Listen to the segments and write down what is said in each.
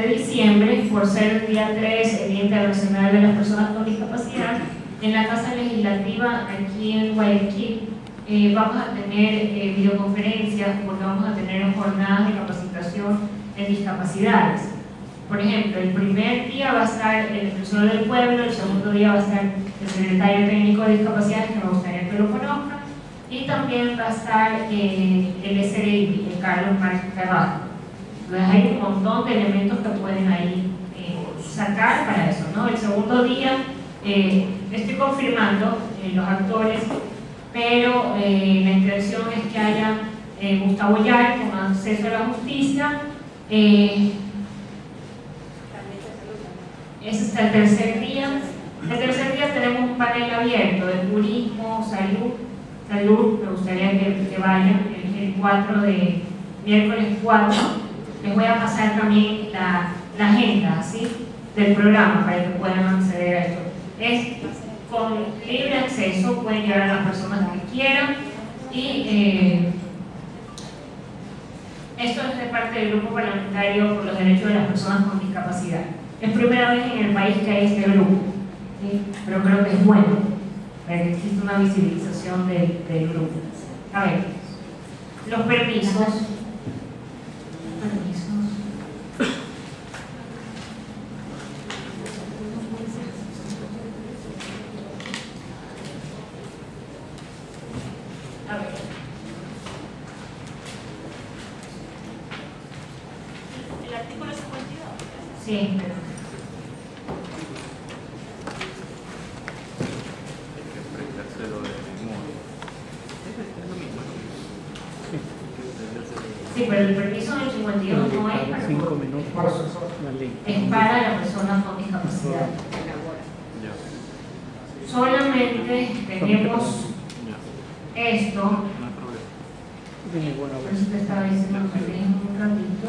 de diciembre, por ser el día 3, el Día Internacional de las Personas con Discapacidad, en la Casa Legislativa aquí en Guayaquil eh, vamos a tener eh, videoconferencias porque vamos a tener jornadas de capacitación en discapacidades. Por ejemplo, el primer día va a estar el defensor del pueblo, el segundo día va a estar el secretario técnico de discapacidades, que me gustaría que lo conozcan, y también va a estar eh, el SRI, el Carlos Márquez Carvalho. Entonces hay un montón de elementos que pueden ahí sacar para eso. ¿no? El segundo día estoy confirmando los actores pero eh, la intención es que haya eh, Gustavo Yar con acceso a la justicia. Eh, ese es el tercer día. El tercer día tenemos un panel abierto de turismo, salud, salud, me gustaría que, que vayan el, 4 de miércoles 4. Les voy a pasar también la, agenda ¿sí? del programa para que puedan acceder a esto. Es con libre acceso, pueden llegar a las personas que quieran y eh, esto es de parte del Grupo Parlamentario por los Derechos de las Personas con Discapacidad. Es primera vez en el país que hay este grupo, pero creo que es bueno para que exista una visibilización del grupo. A ver, los permisos 那 Sí, pero el permiso del 51 no es para cinco minutos. Es para la persona con discapacidad. Solamente tenemos esto. No hay problema. Eso te estaba diciendo un ratito.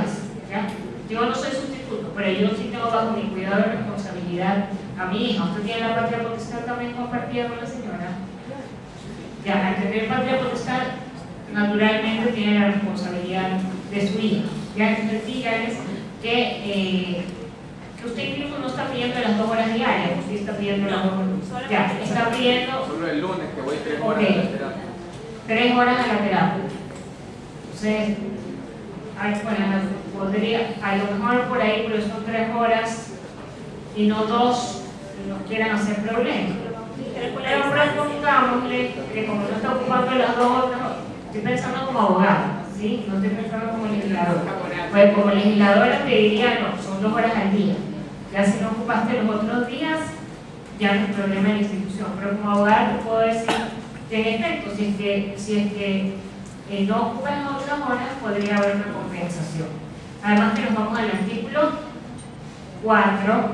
vez. ¿ya? Yo no soy sustituto, pero yo sí tengo bajo mi cuidado y responsabilidad a mi hija. ¿Usted tiene la patria potestad también compartida con la señora? Ya, al tener patria potestad, naturalmente tiene la responsabilidad de su hija. Ya, entonces dígales que, eh, que usted incluso no está pidiendo las dos horas diarias, usted está pidiendo las dos horas. Ya, está pidiendo Solo el lunes que voy tres horas Ok. a la terapia. tres horas a la terapia. Entonces, bueno, podría, a lo mejor por ahí, pero son tres horas y no dos, nos quieran hacer problemas. Pero preguntámosle que como no está ocupando las dos horas, estoy pensando como abogado, ¿sí? No estoy pensando como legislador. Pues como legisladora te diría, no, son dos horas al día. Ya si no ocupaste los otros días, ya no es problema de la institución. Pero como abogado puedo decir que en efecto, si es que, si es que eh, no ocupas las otras horas, podría haber una compensación. Además que nos vamos al artículo 4,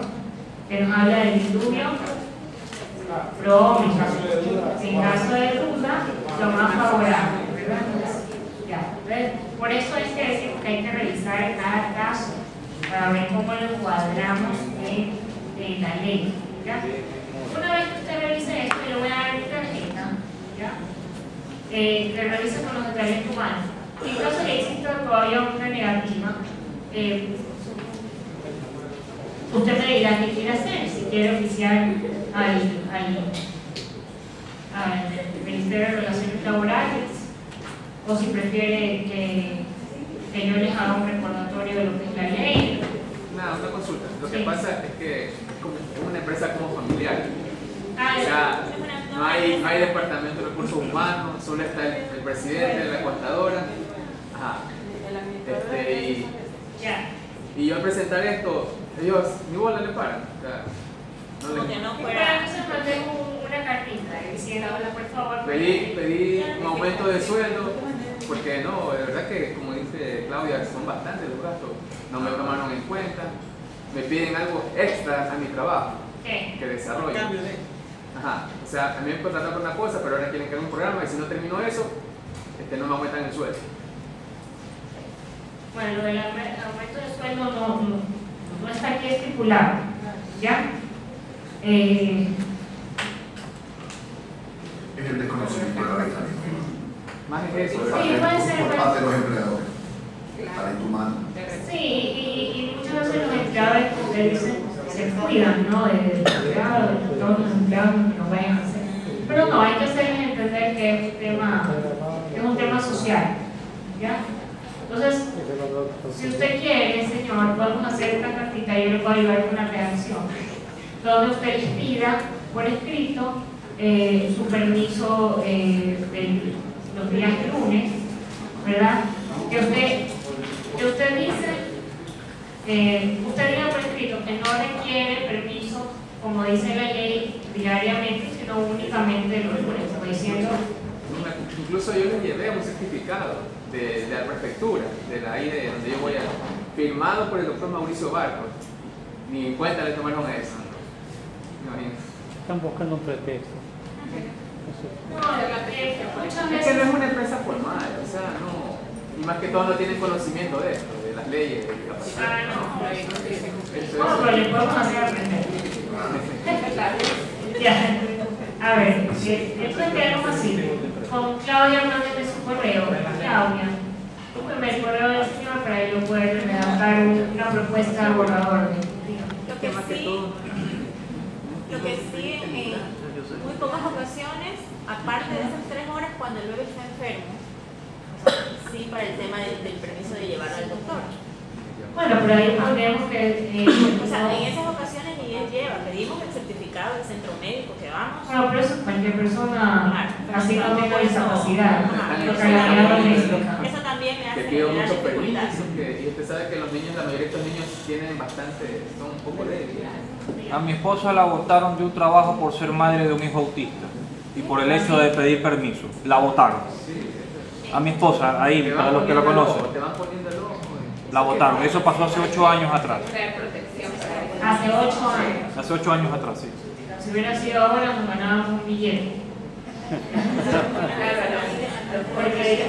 que nos habla del diluvio promesa. En caso de duda, lo más favorable, ¿verdad? Ya. Por eso es que decimos que hay que revisar cada caso para ver cómo lo encuadramos en, en la ley. ¿ya? Una vez que usted revise esto, yo voy a dar mi tarjeta, ¿ya? Eh, que revise con los detalles humanos. Y en caso de que exista todavía una negativa, eh, usted me dirá qué quiere hacer, si quiere oficiar al, al, al Ministerio de Relaciones Laborales o si prefiere que, que yo les haga un recordatorio de lo que es la ley. Nada, una consulta. Lo que Sí. pasa es que es una empresa como familiar. Ah, O sea, no hay, no hay departamento de recursos humanos, solo está el, el presidente, la contadora. Ajá. Este, y, y yo al presentar esto, ellos ni bola le paran. O sea, no le- que no fuera. para una cartita diciendo, por favor. Pedí, pedí un aumento de sueldo, porque no, de verdad que como dice Claudia, son bastantes los gastos, no me tomaron en cuenta, me piden algo extra a mi trabajo ¿Qué? que desarrollo. Ajá, o sea, a mí me contrataron por una cosa, pero ahora quieren que haga un programa y si no termino eso, este, no me aumentan el sueldo. Bueno, lo del aume- aumento de sueldo no, no, no está aquí estipulado. ¿Ya? Eh, Es el desconocimiento de la ley también. Más Sí, puede ser, Por parte de los empleadores. El talento humano. Sí, y, y muchas veces los empleados, como usted dice, se cuidan, ¿no? De, de empleados, de todos los empleados que no vayan a hacer. Pero no, hay que hacerles entender que es un tema, que es un tema social, ¿ya? Entonces, si usted quiere, señor, podemos hacer esta cartita y yo le puedo ayudar con una redacción, donde usted les pida por escrito eh, su permiso eh, de los días lunes, ¿verdad? Que usted, que usted dice, eh, usted diga por escrito que no requiere permiso, como dice la ley, diariamente, sino únicamente los lunes, como diciendo, Incluso yo les llevé un certificado de, de la prefectura, de la ahí de donde yo voy a, firmado por el doctor Mauricio Barcos. Ni en cuenta le tomaron eso. Imagínate. Están buscando un pretexto. No, eh, muchas Es que no es una empresa formal, o sea, no. Y más que todo no tienen conocimiento de esto, de las leyes, de ah, capacidad. no, no, es- pero le podemos hacer aprender. Ya, a ver, eh, entonces quedamos así. Con Claudia, mándeme su correo. Claudia, búsqueme el correo del señor para yo poder redactar un- una propuesta al borrador. Lo que sí, lo que sí en muy pocas ocasiones, aparte de esas tres horas cuando el bebé está enfermo, sí para el tema del, del permiso de llevarlo al doctor. Bueno, pero ahí pondremos que... eh, O sea, en esas ocasiones lleva, pedimos el certificado del centro médico que vamos. Bueno, pero eso cualquier persona así no tenga discapacidad, eso la también- doméstica. Eso también me hace generar mucho dificultad. y usted sabe que los niños, la mayoría de estos niños tienen bastante, son un poco débiles. A mi esposa la votaron de un trabajo por ser madre de un hijo autista y por el hecho de pedir permiso. La votaron. A mi esposa, ahí, para los que el ojo, conocen. La votaron. Eso pasó hace ocho años atrás. Hace ocho años. Hace ocho años atrás, sí. Si hubiera sido ahora, nos ganábamos un billete. Porque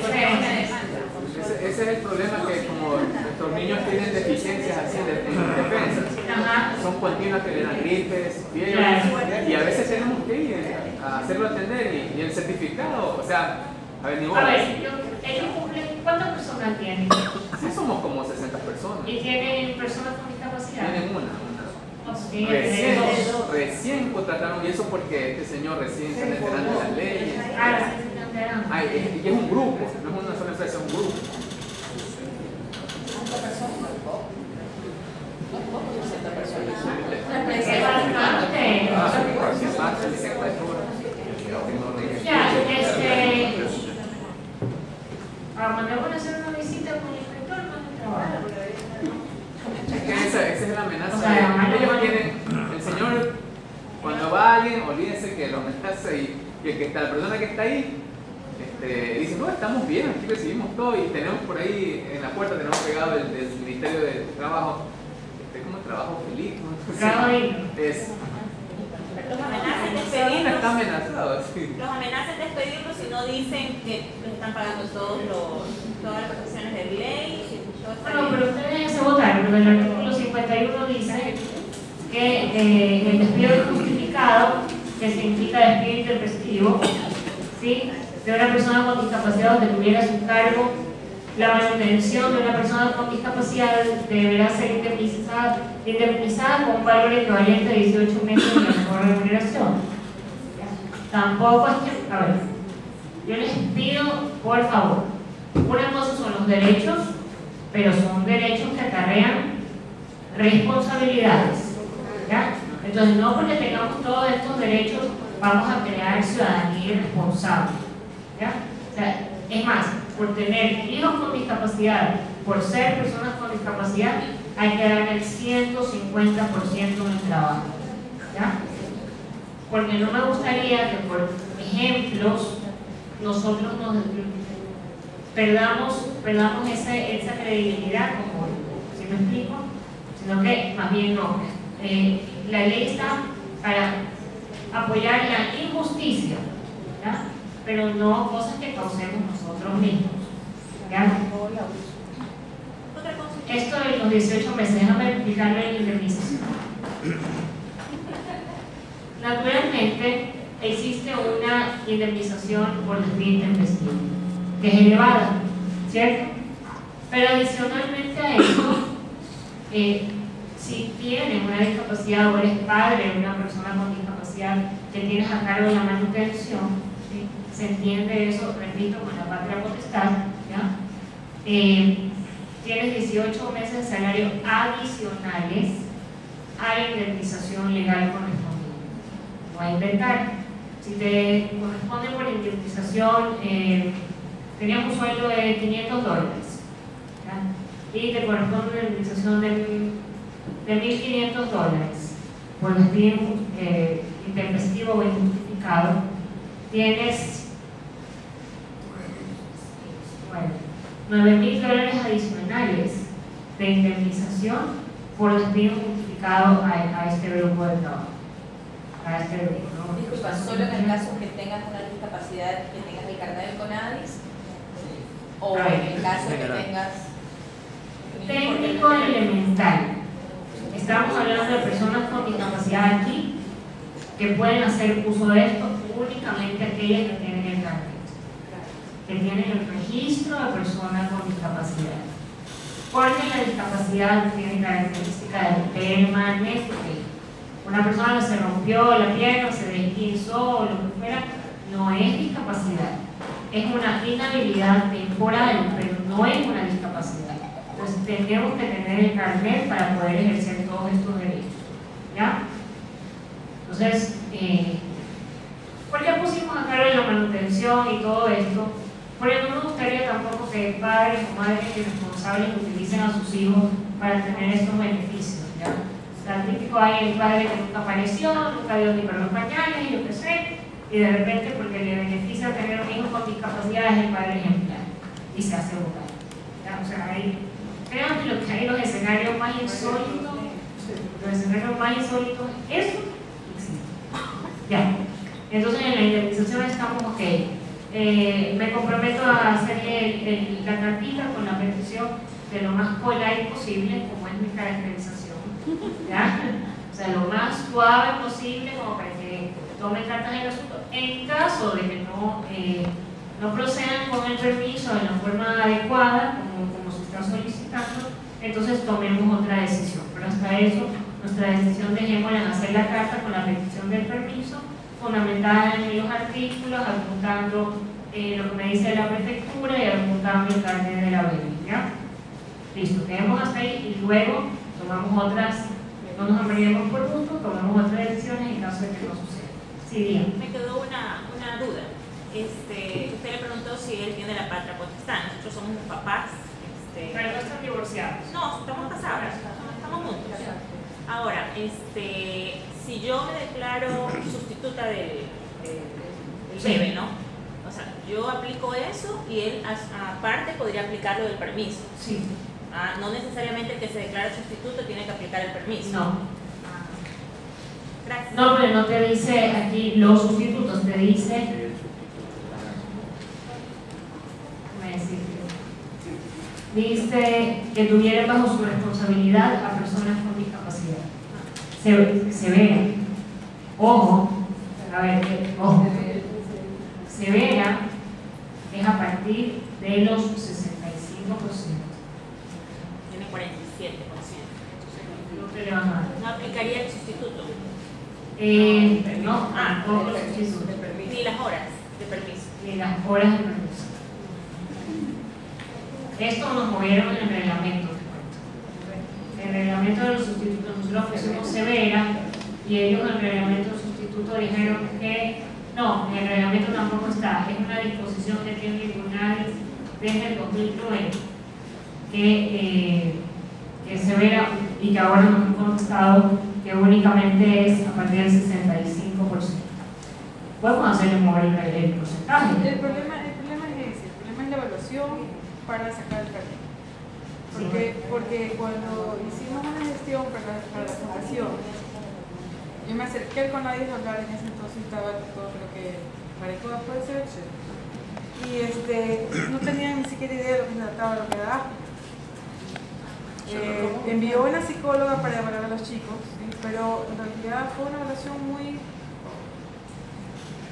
Ese, ese es el problema que como nuestros niños tienen deficiencias así de, en defensas, son continuas que le dan gripes, fiebres, y a veces tenemos que ir a hacerlo atender y, y el certificado, o sea, a ver, ni A ver, ellos cumplen, ¿cuántas personas tienen? Sí somos como 60 personas. ¿Y tienen personas con discapacidad? Tienen una, Recién, recién contrataron, y eso porque este señor recién se está enterando de las leyes. Ah. Ay, es- y es un grupo, no es una sola empresa, es un grupo. Ah. Ya, este. Ah, a hacer una visita con el inspector cuando trabaja. Es que esa, esa es la amenaza. O sea, Ellos tienen, el señor, cuando va alguien, olvídense que lo amenaza y, y el que está, la persona que está ahí, este, dice, no, estamos bien, aquí recibimos todo y tenemos por ahí en la puerta, tenemos pegado el del Ministerio de Trabajo, este, ¿cómo es trabajo feliz? ¿no? Trabajo digno. Es, Los amenazan de está despedirlos. amenazado, sí. Los amenazan de despedirlos si no dicen que les están pagando todos los, todas las prestaciones de ley. Bueno, pero ustedes se votaron, porque el artículo 51 dice que eh, el despido injustificado, que significa despido intempestivo, ¿sí? de una persona con discapacidad donde tuviera su cargo la manutención de una persona con discapacidad deberá ser indemnizada, indemnizada con un valor equivalente a 18 meses de la mejor remuneración. Tampoco es a ver, yo les pido, por favor, una cosa son los derechos, pero son derechos que acarrean responsabilidades. ¿ya? Entonces, no porque tengamos todos estos derechos, vamos a crear ciudadanía irresponsable. ¿ya? Es más, por tener hijos con discapacidad, por ser personas con discapacidad, hay que dar el 150% en el trabajo. ¿ya? Porque no me gustaría que por ejemplos nosotros nos perdamos, perdamos ese- esa credibilidad, como si me explico, sino que más bien no. Eh, la ley está para apoyar la injusticia, pero no cosas que causemos nosotros mismos. Esto de los 18 meses, déjame explicarlo en la indemnización. Naturalmente, existe una indemnización por despido intempestivo, que es elevada, ¿cierto? Pero adicionalmente a eso, eh, si tienes una discapacidad o eres padre de una persona con discapacidad que tienes a cargo la manutención, ¿sí? se entiende eso, repito, con la patria potestad, ¿ya? Eh, tienes 18 meses de salario adicionales a la indemnización legal correspondiente. No a inventar. Si te corresponde por indemnización, eh, tenías un sueldo de 500 dólares y te corresponde una indemnización de, de 1.500 dólares por despido eh, intempestivo o injustificado, tienes bueno, 9 mil dólares adicionales de indemnización por despido justificado a, a este grupo de trabajo. A este grupo. Disculpa, solo en el caso que tengas una discapacidad, que tengas el carnet del CONADIS, o A ver. en el caso que tengas... Técnico elemental. Estamos hablando de personas con discapacidad aquí que pueden hacer uso de esto únicamente aquellas que tienen el carnet, que tienen el registro de personas con discapacidad. Porque la discapacidad tiene característica de permanente. Una persona que se rompió la pierna, se desguinzó o lo que fuera, no es discapacidad. Es una inhabilidad temporal, pero no es una discapacidad. Entonces tenemos que tener el carnet para poder ejercer todos estos derechos. ¿Ya? Entonces, eh, ¿por qué pusimos a cargo de la manutención y todo esto? Porque no me gustaría tampoco que padres o madres irresponsables utilicen a sus hijos para tener estos beneficios. ¿ya? O sea, típico hay el padre que nunca apareció, nunca dio ni para los pañales, yo qué sé, y de repente porque le beneficia tener un hijo con discapacidad es el padre ejemplar y se hace. ¿ya? O sea, hay, créanme lo que hay los escenarios más insólitos, los escenarios más insólitos, eso existe. Ya. Entonces en la indemnización estamos ok. eh, me comprometo a hacerle la cartita con la petición de lo más polite posible, como es mi caracterización. ¿ya? O sea, lo más suave posible, como para que tomen cartas en el asunto. En caso de que no, eh, no procedan con el permiso de la forma adecuada, como, como se está solicitando, entonces tomemos otra decisión. Pero hasta eso, nuestra decisión dejémosla en hacer la carta con la petición del permiso, fundamentada en los artículos, adjuntando eh, lo que me dice la prefectura y adjuntando el carnet de la bebé, ¿ya? Listo, quedemos hasta ahí y luego tomamos otras, no nos amaremos por punto, tomamos otras decisiones en caso de que no suceda. Sí. Me quedó una, una duda. Este, usted le preguntó si él tiene la patria potestad. Nosotros somos los papás. Este, Pero no están divorciados. no, estamos casados, estamos juntos. Ahora, este, si yo me declaro sustituta del, del- del Sí. bebé, ¿no? O sea, yo aplico eso y él aparte podría aplicar lo del permiso. Sí, Ah, no necesariamente el que se declara sustituto tiene que aplicar el permiso. no. Gracias. No, pero no te dice aquí los sustitutos, te dice, dice que tuvieran bajo su responsabilidad a personas con discapacidad. Se- severa. Ojo, a ver, eh, ojo. Severa es a partir de los 65%. Tiene 47%. No te le van a dar. No aplicaría el sustituto, Eh, no, ah, todos los sustitutos. ni las horas de permiso. ni las horas de permiso. Esto nos movieron en el reglamento, te cuento. El reglamento de los sustitutos nosotros pusimos severa y ellos en el reglamento del sustituto dijeron que no, el reglamento tampoco está, es una disposición que tiene el tribunal desde el 2009 que, eh, que es severa y que ahora nos han contestado que únicamente es a partir del 65%. Podemos hacerle mover el, el porcentaje. El problema, el problema es ese, el problema es la evaluación para sacar el carnet. Porque, porque cuando hicimos una gestión para, para la fundación, yo me acerqué con nadie a hablar en ese entonces estaba todo creo que Maricoa puede ser y este no tenían ni siquiera idea de lo que se trataba lo que era eh, envió una psicóloga para evaluar a los chicos ¿sí? pero en realidad fue una evaluación muy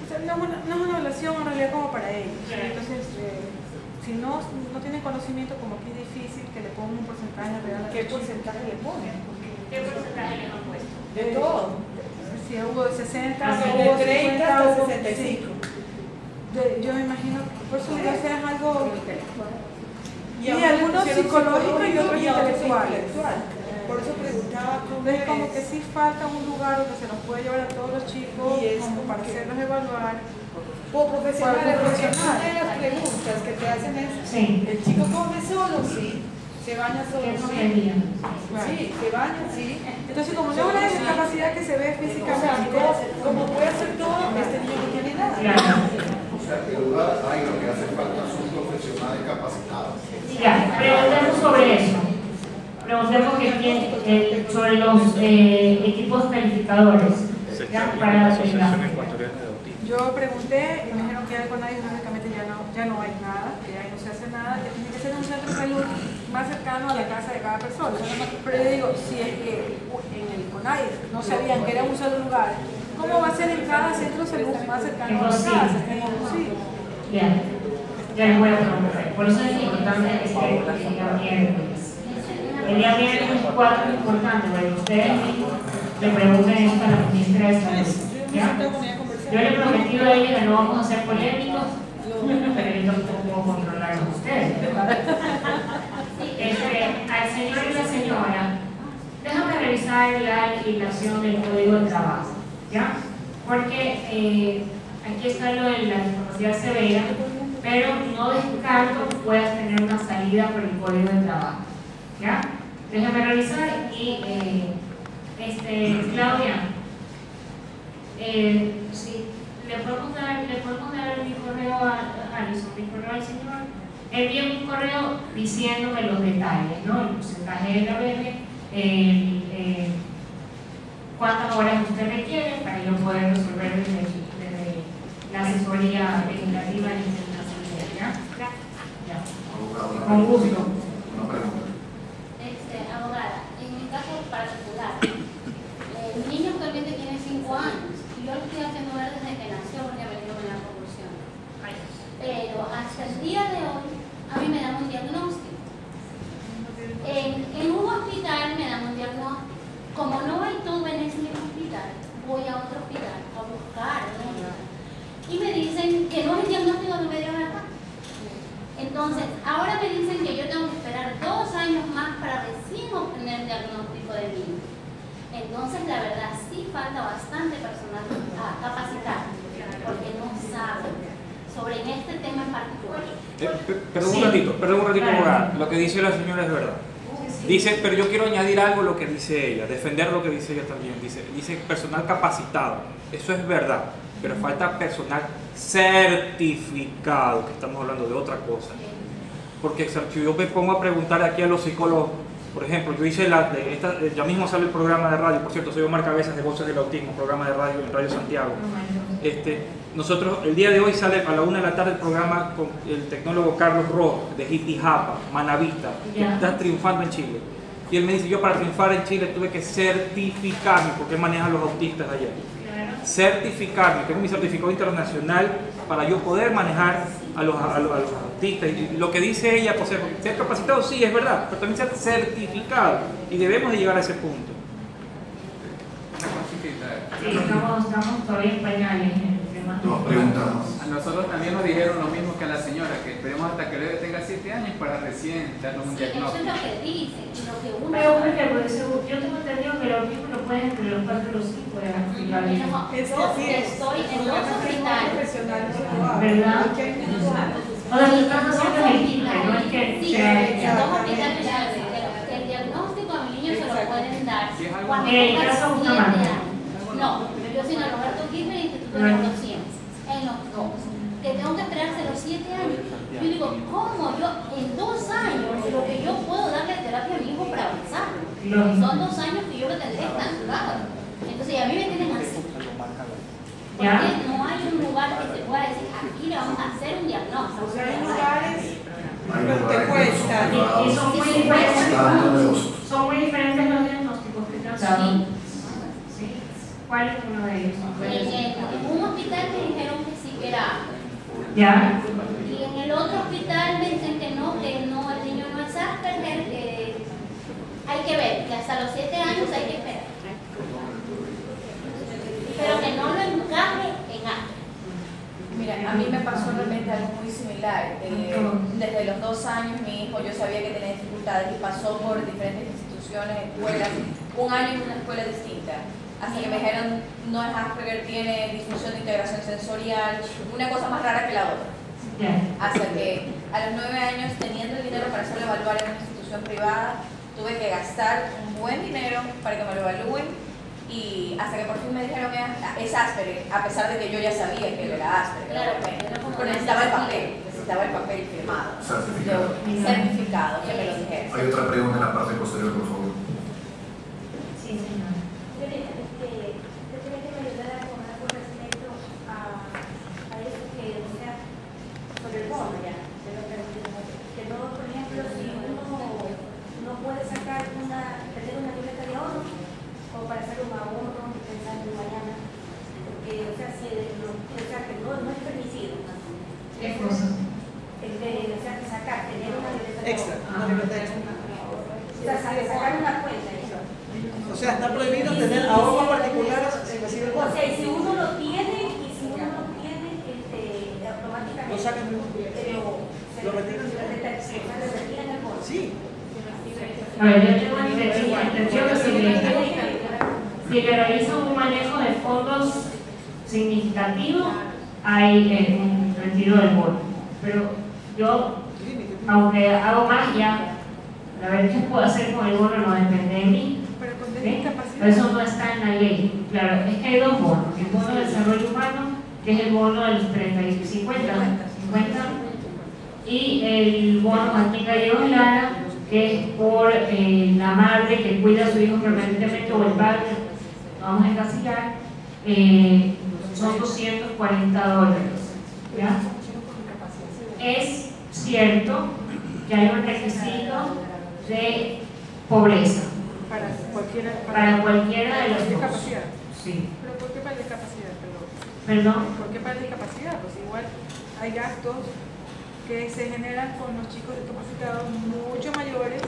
o sea, no, es una- no es una evaluación en realidad como para ellos. ¿sí? Entonces, eh, si no, no tienen conocimiento, como que es difícil que le pongan un porcentaje real a ¿Qué porcentaje le ponen? ¿Qué porcentaje les han puesto? De todo. Si hubo de 60, Ah, hubo De 30 50, hasta hubo- 65. sí. De- yo me imagino, por eso ya sea algo... Y Y algunos psicológicos y otros intelectuales. intelectual. Por eso preguntaba cómo Entonces, como es. que sí falta un lugar donde se nos puede llevar a todos los chicos, Y es como para hacerlos evaluar. Por profesionales, profesional. una de las preguntas que te hacen es, Sí. ¿el chico come solo? Sí. ¿Se baña solo? ¿Qué Sí. Sí, se baña, sí. Entonces, como no es una discapacidad que se ve físicamente, como, como puede hacer todo, este niño no tiene nada. Duda hay, lo que hace falta son profesionales capacitados. Ya, preguntemos sobre eso. Preguntemos que quién- sobre los eh, equipos calificadores. Ya, para la Yo pregunté y me dijeron que algo nadie básicamente ya no, ya no hay nada, que ahí no se hace nada, que tiene que ser un centro de salud más cercano a la casa de cada persona. Pero yo digo, si es que en el CONAI no sabían que era un solo lugar, ¿cómo va a ser en cada centro más cercano a casa? Es imposible. Ya, ya les voy a preguntar. Por eso es importante que esté el día miércoles. El día miércoles 4 es importante, porque ustedes le pregunten esto a la ministra de Salud. ¿ya? Yo le he prometido a ella que no vamos a ser polémicos, pero yo tampoco puedo controlar a ustedes. Este, al señor y la señora, déjame revisar la legislación del Código de Trabajo, ¿ya? Porque eh, aquí está lo de la discapacidad severa, pero no descarto que puedas tener una salida por el Código de Trabajo, ¿ya? Déjame revisar y, eh, este, Claudia, eh, sí, le podemos dar, le podemos dar mi correo a, Alison, mi correo al señor. Envíen un correo diciéndome los detalles, ¿no? El porcentaje de la bebé, el, eh, cuántas horas usted requiere para yo poder resolver desde, la asesoría legislativa y la asamblea. ¿ya? Abogado, Con. Una pregunta. Este, abogada, en mi caso particular, eh, mi niño actualmente tiene 5 años y yo lo estoy haciendo ver desde que nació porque ha venido en la convulsión. Pero hasta el día de hoy, a mí me dan un diagnóstico. En, en un hospital me dan un diagnóstico como no hay todo en ese mismo hospital, voy a otro hospital a buscar. ¿no? Y me dicen que no es el diagnóstico que me dieron acá. Entonces, ahora me dicen que yo tengo que esperar dos años más para recién obtener el diagnóstico de mí. Entonces, la verdad, sí falta bastante personal a capacitar, porque no saben sobre este tema en particular. Eh, per- perdón Sí. un ratito, perdón un ratito, Claro. Lo que dice la señora es verdad. Dice, pero yo quiero añadir algo a lo que dice ella, defender lo que dice ella también. Dice, dice personal capacitado. Eso es verdad, pero falta personal certificado, que estamos hablando de otra cosa. Porque si yo me pongo a preguntar aquí a los psicólogos, por ejemplo, yo hice la, de esta, ya mismo sale el programa de radio, por cierto, soy Omar Cabezas de Voces del Autismo, programa de radio en Radio Santiago. Este, nosotros, el día de hoy sale a la una de la tarde el programa con el tecnólogo Carlos Rojas de Hippie Japa, Manavista, que está triunfando en Chile. Y él me dice, yo para triunfar en Chile tuve que certificarme, porque él maneja a los autistas allá. Certificarme, tengo mi certificado internacional para yo poder manejar a los, a los, a los autistas. Y lo que dice ella, pues, ser, ser capacitado sí es verdad, pero también ser certificado. Y debemos de llegar a ese punto. Una cosita. Sí, estamos, estamos todavía en pañales preguntas más. A nosotros también nos dijeron lo mismo que a la señora, que esperemos hasta que el bebé tenga 7 años para recién darnos un Sí, eso es diagnóstico. lo que dicen, y lo que uno Pero, por ejemplo, según- yo tengo entendido que el autismo lo pueden entre los 4 y los 5 de la. No, Es yo así es. estoy en dos hospitales. ¿Verdad? O sea, lo están haciendo en no es que Sí, en dos hospitales ya, el, diagnóstico a mi niño se lo pueden dar cuando Eh, tenga ya son siete una años. No, yo soy en el Roberto Kirchner Instituto de Right. Neurociencias, en los dos. Que tengo que esperarse los siete años. Yo digo, ¿cómo yo en dos años lo que yo puedo darle terapia a mi hijo para avanzar? Son dos años que yo lo tendré estancado. Entonces, y a mí me tienen así. Porque no hay un lugar que se pueda decir, aquí le vamos a hacer un diagnóstico. O sea, hay lugares pero te lugares cuesta. Y, son muy diferentes. Bastante numerosos. Son muy diferentes los diagnósticos que te. ¿Sí? ¿Cuál es uno de ellos? En, un hospital me dijeron que que era ¿Ya? Y en el otro hospital me dicen que no, que no, el niño no es Asperger, que hay que ver, que hasta los 7 años hay que esperar. Pero que no lo encaje en Asperger. Mira, a mí me pasó realmente algo muy similar. Eh, desde los dos años mi hijo yo sabía que tenía dificultades y pasó por diferentes instituciones, escuelas, un año en una escuela distinta. Hasta que me dijeron, no es Asperger, tiene disfunción de integración sensorial, una cosa más rara que la otra. Hasta que a los nueve años, teniendo el dinero para hacerlo evaluar en una institución privada, tuve que gastar un buen dinero para que me lo evalúen y hasta que por fin me dijeron es Asperger, a pesar de que yo ya sabía que él era Asperger. Claro, pero necesitaba el papel, necesitaba el papel firmado, Certificado. certificado, que me lo dijeron. Hay otra pregunta en la parte posterior, por favor. Sí, señor. Yo quería este, yo quería que me ayudara con algo respecto a, a eso que, o sea, sobre el bono ya, de lo que, que no, por ejemplo, si uno no puede sacar una, tener una libreta de ahorro, o para hacer un ahorro pensando en mañana, porque, o sea, si, no, o sea, que no, no es permitido, ¿Qué cosa? el de, o sea, que sacar, tener una libreta de Extra, ahorro. una libreta extra. O sea, sa- sacar una cuenta, eso. O sea, está prohibido tener ahorros particulares en recibir el O bono. sea, y si uno lo tiene, y si uno lo tiene, este, automáticamente. Lo sacan de un- Pero se lo retiran. se retiran- se retiran el bono. Sí. A ver, yo tengo entendido entendido que si le, si le realizan un manejo de fondos significativo, hay eh, un retiro del bono. Pero yo, aunque hago magia, a ver qué puedo hacer con el bono no depende de mí. Pero con ¿sí? discapacidad. Pero eso no está en la ley. Claro, es que hay dos bonos. El bono de desarrollo humano, que es el bono de los 30 y 50, 50 y el bono Joaquín Gallegos Lara, que es por eh, la madre que cuida a su hijo permanentemente o el padre, vamos a encasillar, eh, son 240 dólares. ¿ya? Es cierto que hay un requisito de pobreza Para cualquiera. para cualquiera de los dos. discapacidad. Sí. ¿Pero por qué para discapacidad? Perdón. ¿Perdón? ¿Por qué para discapacidad? Pues igual hay gastos que se generan con los chicos discapacitados mucho mayores.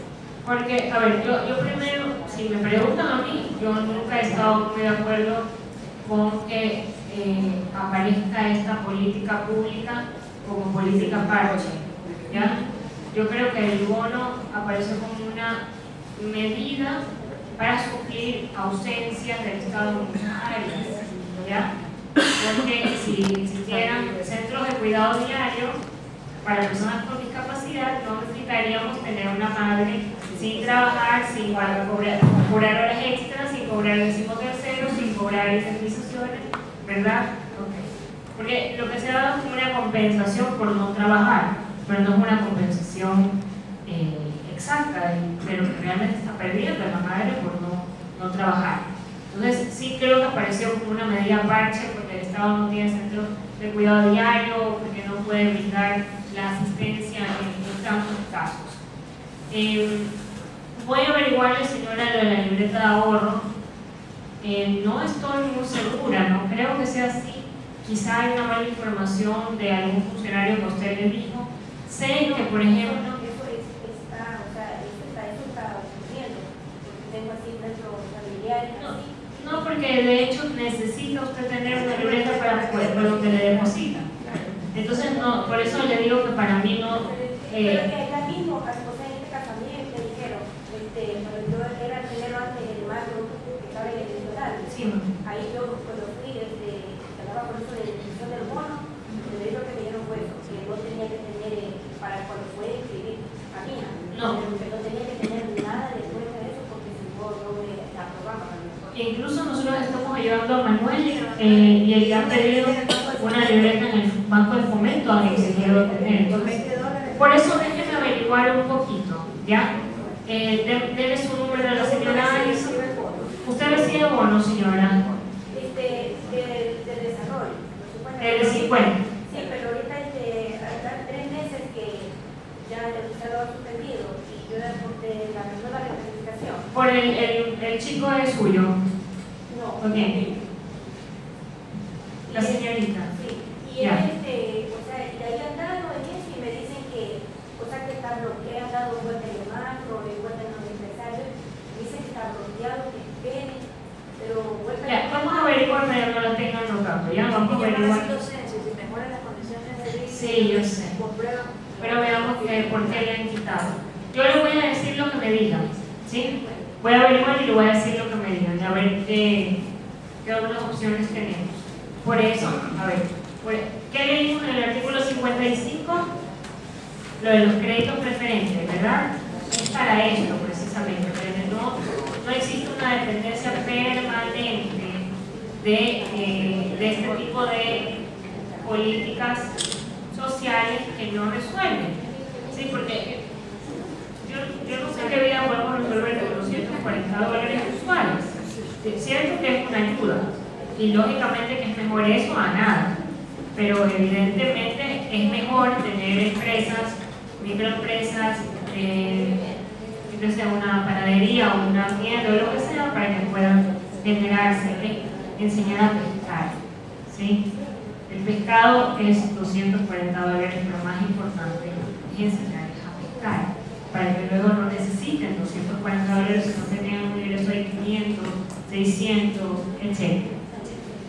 Porque, a ver, yo, yo primero, si me preguntan a mí, yo nunca he estado muy de acuerdo con que eh, aparezca esta política pública como política parche. ¿ya? Yo creo que el bono aparece como una medida para suplir ausencias del Estado en muchas áreas. ¿ya? Porque si existieran centros de cuidado diario para personas con discapacidad, no necesitaríamos tener una madre sin trabajar, sin cobrar, cobrar horas extras, sin cobrar decimoterceros, sin cobrar indemnizaciones, ¿verdad? Ok. Porque lo que se da es una compensación por no trabajar, pero no es una compensación eh, exacta de lo que realmente está perdiendo la madre por no, no trabajar. Entonces, sí creo que apareció como una medida parche porque el Estado no tiene centro de cuidado diario, porque no puede brindar la asistencia en, tantos casos. Eh, voy a averiguar, señora, lo de la libreta de ahorro. Eh, no estoy muy segura, no creo que sea así. Quizá hay una mala información de algún funcionario que usted le dijo. Sé que, por ejemplo, no, porque de hecho necesita usted tener una libreta para poder, para donde le deposita. Entonces, no, por eso le digo que para mí no. Pero eh, que allá mismo, o sea, en este casamiento, me dijeron, este, cuando yo era el primero antes del macro que estaba en el sí, ahí yo cuando fui, este, hablaba por eso de la inscripción del bono, me dijo que me dieron fue eso, que no tenía que tener, eh, para cuando fue a inscribir a hija, No. que no tenía que tener nada después de eso porque si no, no me aprobaban. Incluso nosotros estamos ayudando a Manuel eh, y él ha pedido una libreta en el Banco de Fomento a que se quiero tener. Entonces, por eso déjenme averiguar un poquito, ¿ya? Eh, de- debe su número a la señora. ¿Usted recibe bono, señora? Este, de, de desarrollo, por supuesto. El 50. Sí, pero ahorita este, hace tres meses que ya el Estado ha suspendido y yo de la nueva reclasificación. Por el, el, el chico es suyo. No. Ok. La señorita. Sí. Y él, este, o sea, y de ahí han dado en eso y me dicen que, o sea, que han dado vuelta en el macro, de vuelta en los empresarios, dicen que está bloqueado, que esperen, pero vuelta Ya, vamos a averiguar, pero no la tengan anotando, ya vamos a averiguar. si mejoran las condiciones de vida, Sí, yo sé. comprueban. Pero veamos que, por qué le han quitado. Yo le voy a decir lo que me digan, ¿sí? Voy a averiguar y le voy a decir lo que me digan, a ver qué, qué otras opciones tenemos. Por eso, a ver, ¿qué leímos en el artículo 55? Lo de los créditos preferentes, ¿verdad? Es para esto precisamente, pero no, no existe una dependencia permanente de, eh, de este tipo de políticas sociales que no resuelven. Sí, porque yo, yo no sé qué vida podemos resolver con 240 dólares mensuales. Es cierto que es una ayuda y lógicamente que es mejor eso a nada, pero evidentemente es mejor tener empresas, microempresas, eh, que sea una panadería o una tienda o lo que sea para que puedan generarse, eh, enseñar a pescar. ¿sí? El pescado es 240 dólares, pero más importante es enseñarles a pescar, para que luego no necesiten 240 dólares, sino que tengan un ingreso de 500, 600, etc.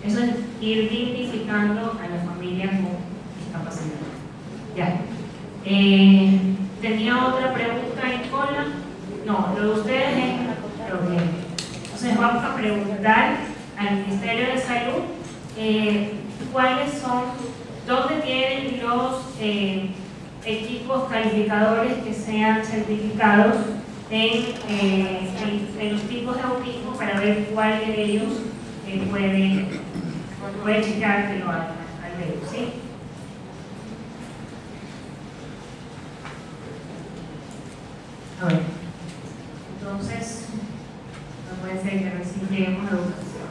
Eso es ir dignificando a la familia con discapacidad. Ya. Eh, ¿Tenía otra pregunta en cola? No, lo de ustedes es lo. Entonces vamos a preguntar al Ministerio de Salud eh, cuáles son, dónde tienen los eh, equipos calificadores que sean certificados en, los tipos de autismo para ver cuál de ellos puede, puede chequeártelo al, al dedo, ¿sí? A entonces, no puede ser que recién lleguemos a educación.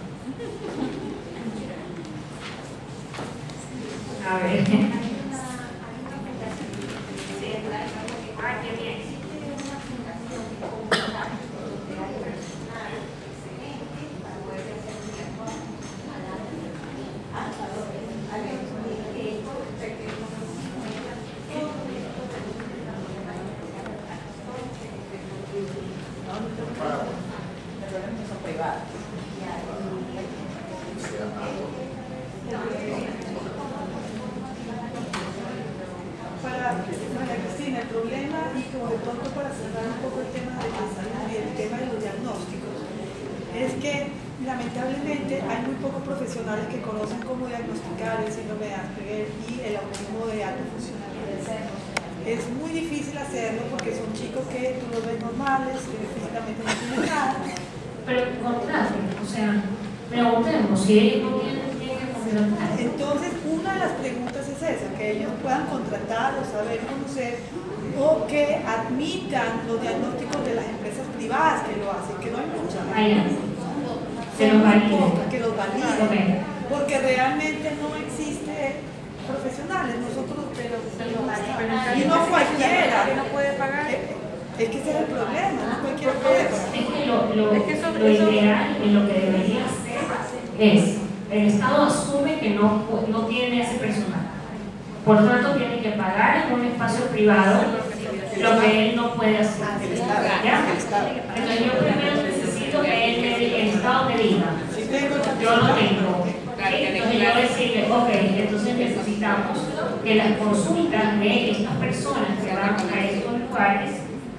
A ver. María Cristina, el problema, y como de pronto para cerrar un poco el tema de la salud y el tema de los diagnósticos, es que lamentablemente hay muy pocos profesionales que conocen cómo diagnosticar el síndrome de Asperger y el autismo de alta funcionalidad. Es muy difícil hacerlo porque son chicos que tú los ves normales, que físicamente no tienen nada. Pero contraten, o sea, preguntemos si ellos no tienen, tienen que contratar. Entonces, una de las preguntas que ellos puedan contratar o saber conocer o que admitan los diagnósticos de las empresas privadas que lo hacen, que no hay muchas. Que los validen. que los validen. Porque realmente no existe profesionales, nosotros pero, y no cualquiera. que no puede pagar. Eh, Es que ese es el problema, no cualquiera puede pagar. Es que lo, lo, Es que eso- lo eso- ideal y lo que debería hacer es, el Estado asume que no, no tiene ese personal. Por tanto, tiene que pagar en un espacio privado lo que él no puede hacer. ¿Ya? Entonces yo primero necesito que él me diga- el Estado me diga, yo no tengo. Entonces yo decirle, ok, entonces necesitamos que las consultas de estas personas que van a estos lugares,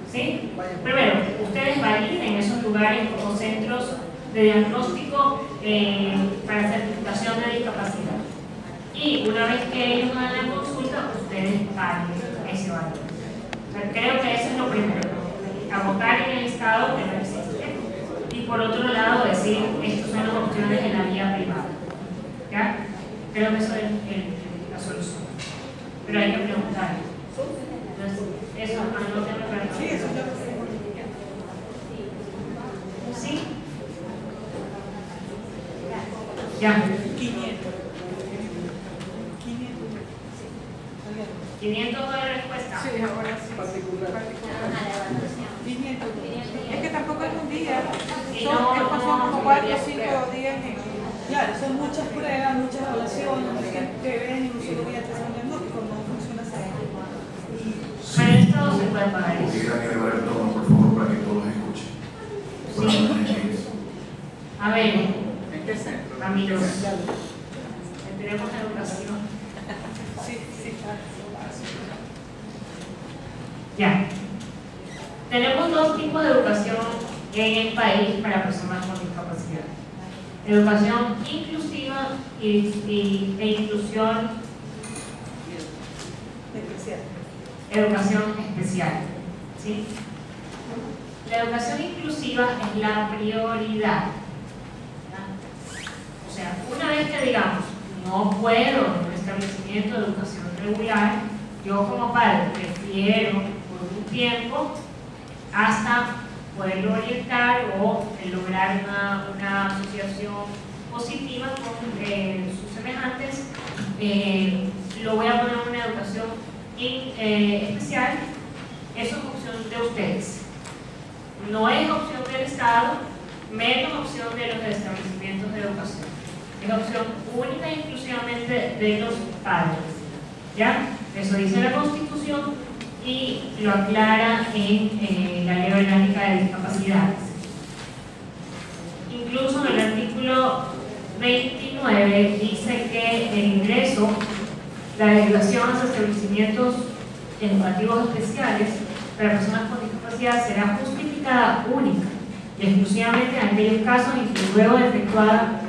¿sí? Primero, ustedes validen esos lugares como centros de diagnóstico eh, para certificación de discapacidad. Y una vez que ellos hagan ustedes paguen ese valor. Creo que eso es lo primero. Agotar en el Estado que no existe. Y por otro lado, decir, estas son las opciones en la vía privada. ¿Ya? Creo que eso es el- la solución. Pero hay que preguntar. Entonces, eso, es lo que ¿Sí? Ya. 500. 500. 500 dólares cuesta. Sí, ahora sí. Particular. Ajá, la evaluación. 500. Es que tampoco es un día. Son, no- que son como 4 o 5 días Claro, son muchas pruebas, muchas evaluaciones, que te ven en un solo día te un diagnóstico, no funciona así. Y Pero el Estado se puede pagar eso. Pudiera elevar el tono, por favor, para que todos escuchen. Por lo menos en inglés. A ver, ¿En qué centro? amigos, tenemos educación. sí, sí, claro. Ya. Tipos de educación en el país para personas con discapacidad. Educación inclusiva y, y- e inclusión, Especial. educación especial. ¿sí? La educación inclusiva es la prioridad. O sea, una vez que digamos, no puedo en un establecimiento de educación regular, yo como padre prefiero por un tiempo hasta poderlo orientar o lograr una, una asociación positiva con eh, sus semejantes, eh, lo voy a poner en una educación eh, especial, eso es opción de ustedes. No es opción del Estado, menos opción de los establecimientos de educación. Es opción única e exclusivamente de los padres. ¿Ya? Eso dice la Constitución y lo aclara en eh, la Ley Orgánica de Discapacidades. Incluso en el artículo 29 dice que el ingreso, la derivación a los establecimientos educativos especiales para personas con discapacidad será justificada única y exclusivamente en aquellos casos en que luego de efectuada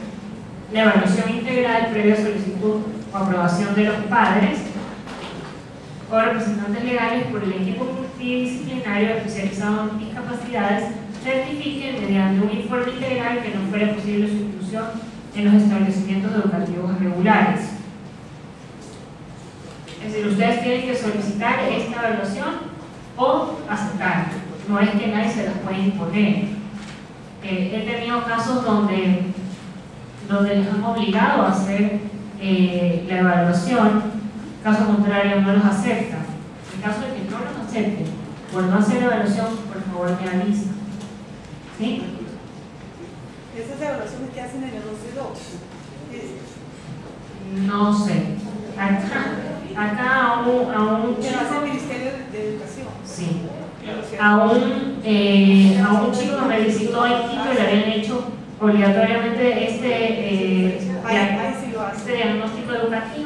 la evaluación integral previa solicitud o aprobación de los padres o representantes legales por el equipo multidisciplinario especializado en discapacidades certifiquen mediante un informe integral que no fuera posible su inclusión en los establecimientos educativos regulares. Es decir, ustedes tienen que solicitar esta evaluación o aceptarla. No es que nadie se las puede imponer. Eh, he tenido casos donde, donde les han obligado a hacer eh, la evaluación, caso contrario no los aceptan. En caso de que no los acepten por no hacer la evaluación, por favor me avisan. ¿Sí? Esas evaluaciones que hacen en el 12-2. No sé. Acá, acá a un, a un hace el chico, Ministerio de, Educación. sí, a un, eh, a un chico que me visitó en Quito y le habían hecho obligatoriamente este, eh, este diagnóstico educativo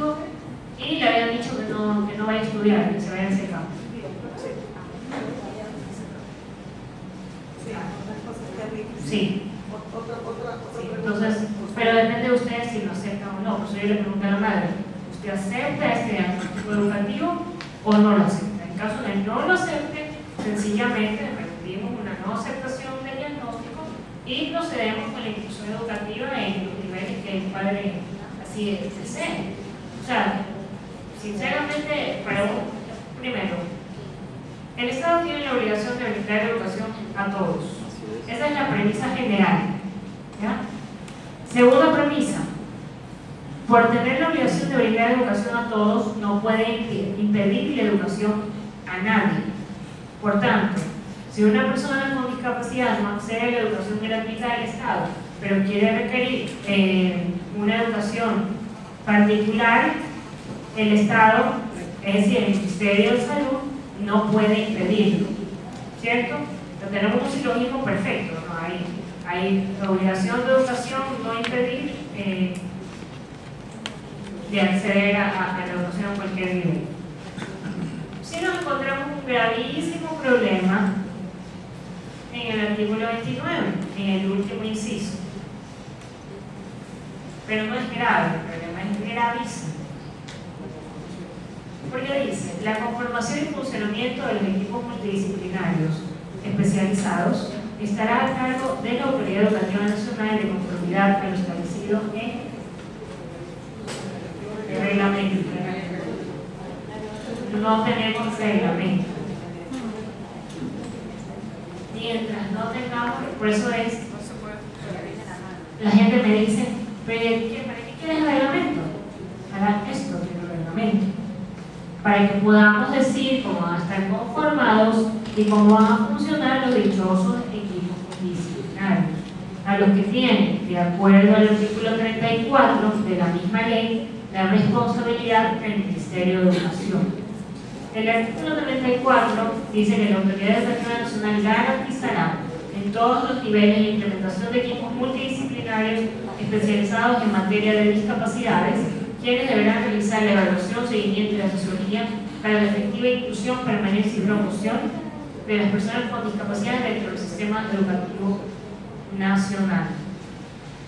y le habían dicho que no, que no vaya a estudiar, que se vaya a ese campo. Sí, entonces, pero depende de ustedes si lo aceptan o no. Por eso yo le pregunté a la madre, ¿usted acepta este diagnóstico educativo o no lo acepta? En caso de no lo acepte, sencillamente repetimos una no aceptación del diagnóstico y procedemos con la inclusión educativa en los niveles que el padre así desee. O sea, sinceramente, para un, primero, el Estado tiene la obligación de brindar educación a todos. Esa es la premisa general. ¿ya? Segunda premisa. Por tener la obligación de brindar educación a todos, no puede impe- impedir la educación a nadie. Por tanto, si una persona con discapacidad no accede a la educación gratuita del Estado, pero quiere requerir eh, una educación particular, el Estado, es decir, el Ministerio de Salud, no puede impedirlo. ¿Cierto? Pero tenemos un silogismo perfecto, ¿no? Hay, hay obligación de educación, no impedir eh, de acceder a- a la educación a cualquier nivel. Si nos encontramos un gravísimo problema en el artículo 29, en el último inciso. Pero no es grave, el problema es gravísimo. Porque dice, la conformación y funcionamiento de los equipos multidisciplinarios especializados estará a cargo de la Autoridad Educativa Nacional de conformidad a lo establecido en el reglamento. No tenemos reglamento. Mientras no tengamos, por eso es, la gente me dice, ¿pero ¿para qué quieres reglamento? Para esto quiero reglamento para que podamos decir cómo van a estar conformados y cómo van a funcionar los dichosos equipos disciplinarios, a los que tienen, de acuerdo al artículo 34 de la misma ley, la responsabilidad del Ministerio de Educación. El artículo 34 dice que la Autoridad Educativa Nacional garantizará en todos los niveles la implementación de equipos multidisciplinarios especializados en materia de discapacidades quienes deberán realizar la evaluación, seguimiento y asesoría para la efectiva inclusión, permanencia y promoción de las personas con discapacidad dentro del sistema educativo nacional.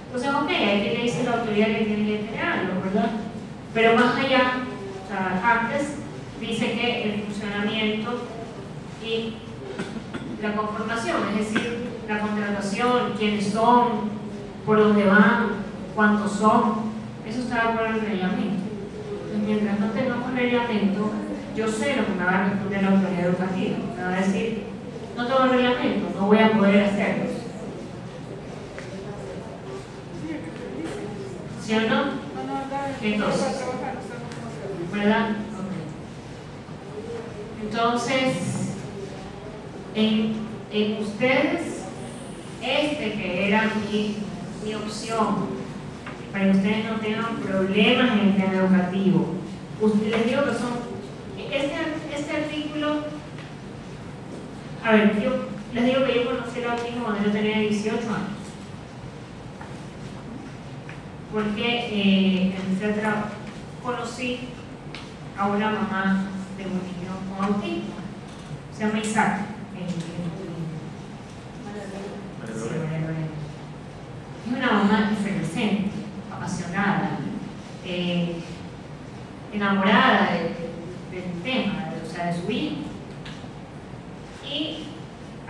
Entonces, ok, ahí que le dice la autoridad que tiene que tenerlo, ¿verdad? Pero más allá, antes dice que el funcionamiento y la conformación, es decir, la contratación, quiénes son, por dónde van, cuántos son, eso está por el reglamento. Entonces, mientras no tengamos reglamento, yo sé lo que me va a responder la autoridad educativa. Me va a decir, no tengo reglamento, no voy a poder hacerlo. ¿Sí o no? Entonces. ¿Verdad? Entonces, en, en ustedes, este que era mi, mi opción, para que ustedes no tengan problemas en el tema educativo, les digo que son, este, este artículo, a ver, yo les digo que yo conocí el autismo cuando yo tenía 18 años. Porque eh, empecé a trabajar, conocí a una mamá de un niño con autismo, se llama Isaac. Es una mamá efervescente, apasionada, eh, enamorada de- de- del tema, de, o sea, de su hijo. Y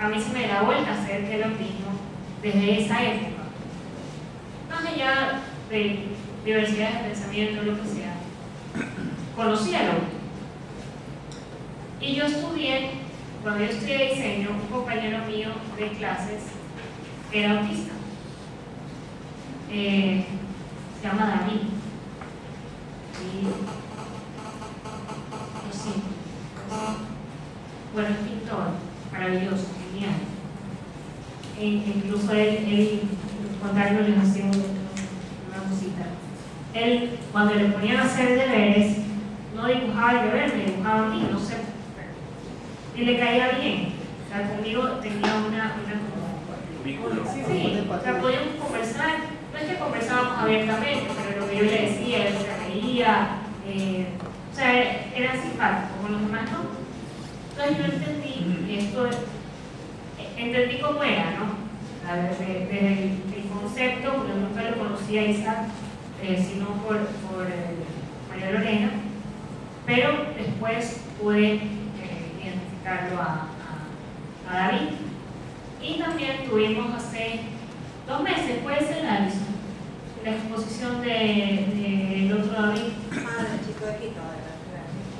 a mí se me da vuelta hacer el autismo desde esa época más allá de diversidades de pensamiento, lo que sea, conocí al. Y yo estudié, cuando yo estudié diseño, un compañero mío de clases era autista. Eh, se llama David. Y lo siento. Bueno, es pintor, maravilloso, genial. E incluso él, él contarlo les hacía un- una cosita. Él, cuando le ponían a hacer deberes, no dibujaba el deber, me dibujaba a mí, no sé. Y le caía bien. O sea, conmigo tenía una, una como vínculo. Sí, o sea, podíamos conversar, no es que conversábamos abiertamente, pero lo que yo le decía, él se reía, eh, o sea, era simpático, con los demás no. Entonces yo entendí esto, eh, entendí cómo era, ¿no? Desde, desde el, el concepto, porque nunca lo conocía Isaac, eh, sino por, por eh, María Lorena, pero después pude eh, identificarlo a, a- a David. Y también tuvimos hace dos meses, puede ser Alison, la exposición del de, del otro David, Ah,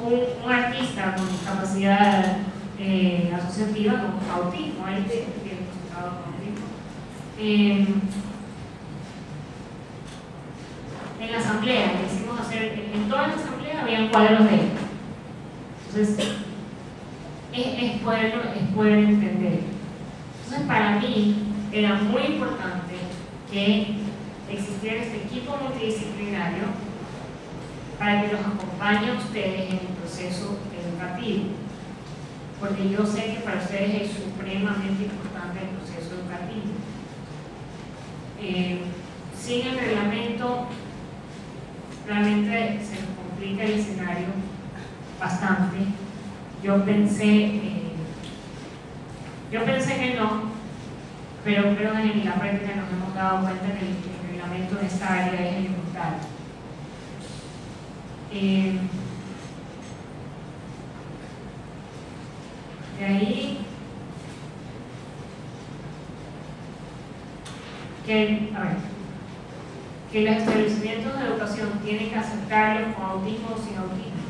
de un, un artista con discapacidad eh, asociativa con autismo, él tiene. Eh, en la asamblea, le hicimos hacer, en, en toda la asamblea habían cuadros de él. Entonces, es, es, poderlo, es poder entender. Entonces, para mí era muy importante que existiera este equipo multidisciplinario para que los acompañe a ustedes en el proceso educativo. Porque yo sé que para ustedes es supremamente importante el proceso educativo. Eh, sin el reglamento, realmente se complica el escenario bastante. Yo pensé, eh, yo pensé que no, pero creo que en la práctica nos hemos dado cuenta que el, el reglamento en esta área es elemental. Eh, de ahí que, a ver, que los establecimientos de educación tienen que aceptarlos con autismo o sin autismo.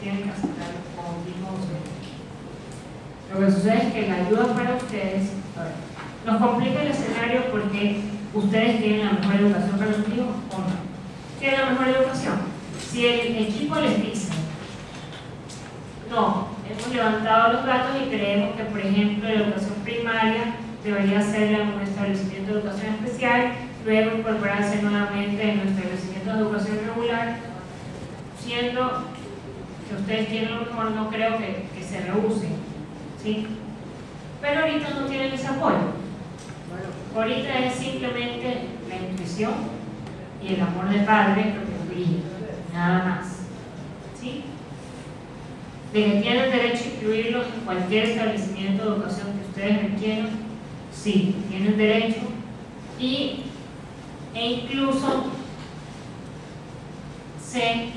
Tienen que aceptarlos con autismo o sin autismo. Lo que sucede es que la ayuda para ustedes, a ver, nos complica el escenario porque ustedes tienen la mejor educación para sus hijos o no. ¿Tienen la mejor educación? Si el equipo les dice, no, hemos levantado los datos y creemos que, por ejemplo, la educación primaria debería hacerla en un establecimiento de educación especial, luego incorporarse nuevamente en un establecimiento de educación regular, siendo que ustedes tienen lo mejor, no creo que, que se rehúsen. ¿sí? Pero ahorita no tienen ese apoyo. Ahorita es simplemente la intuición y el amor de padre que nada más. ¿Sí? De que tienen derecho a incluirlos en cualquier establecimiento de educación que ustedes requieran, sí, tienen derecho. Y, e incluso sé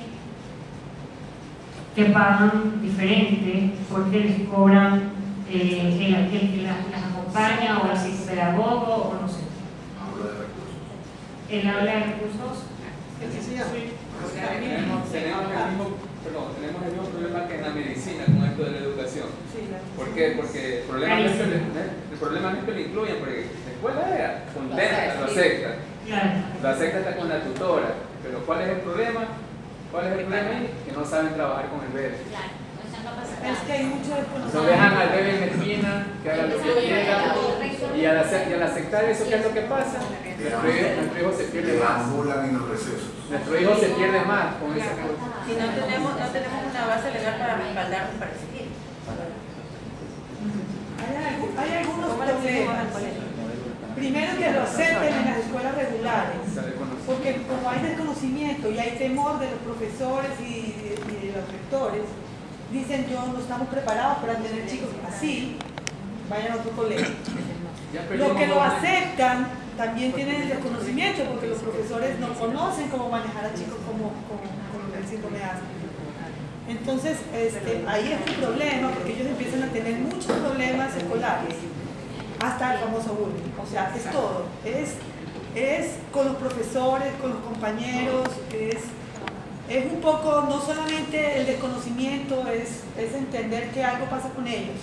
que pagan diferente porque les cobran eh, el, que las, las acompaña o el psicopedagogo o no sé. Habla de recursos. El habla de recursos. O sea, tenemos, tenemos el mismo, perdón, tenemos el mismo problema que en la medicina con esto de la educación. ¿Por qué? Porque el problema, no es que le, el problema no es que lo incluyan, porque la escuela era contenta, lo acepta. Lo acepta hasta con la tutora. Pero ¿cuál es el problema? ¿Cuál es el problema ahí? Que no saben trabajar con el bebé. Es que hay mucho No desconocimiento. dejan al bebé en la esquina, que haga lo que quiera. Y al, y al aceptar eso, ¿qué es lo que pasa? Nuestro hijo, nuestro hijo se pierde más. Nuestro hijo se pierde más con esa cosa. Y no tenemos, no tenemos una base legal para respaldarnos para exigir. Hay, algu- hay algunos ¿Cómo le exigimos al problemas. Primero que lo acepten en las escuelas regulares. Porque como hay desconocimiento y hay temor de los profesores y de, y de los rectores, dicen yo no estamos preparados para tener chicos así, vayan a otro colegio. Los que lo aceptan también tienen el desconocimiento porque los profesores no conocen cómo manejar a chicos como, como, con el síndrome de Asperger. Entonces, este, ahí es un problema porque ellos empiezan a tener muchos problemas escolares, hasta el famoso bullying. O sea, es todo. Es, es con los profesores, con los compañeros, es, es un poco, no solamente el desconocimiento, es, es entender que algo pasa con ellos.